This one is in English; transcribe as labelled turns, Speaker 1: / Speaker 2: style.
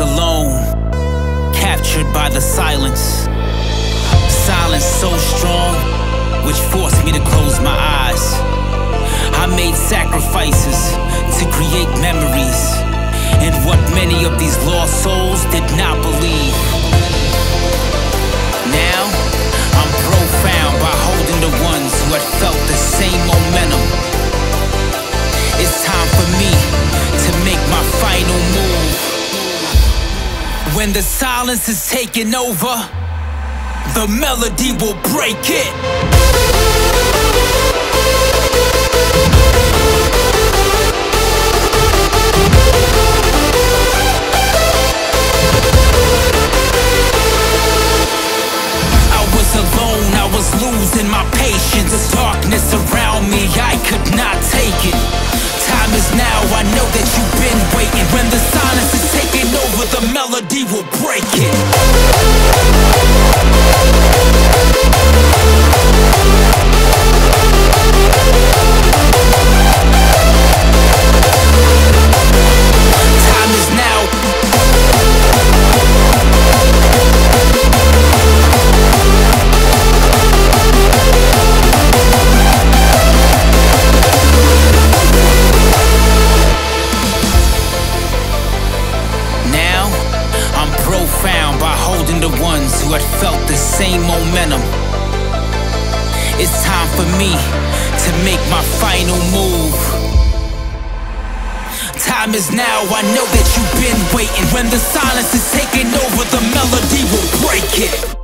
Speaker 1: alone, captured by the silence. Silence so strong, which forced me to close my eyes. I made sacrifices to create memories, and what many of these lost souls did not believe. When the silence is taking over, the melody will break it. I was alone, I was losing my patience. Melody will break it. Had felt the same momentum. It's time for me to make my final move. Time is now, I know that you've been waiting. When the silence is taking over, the melody will break it.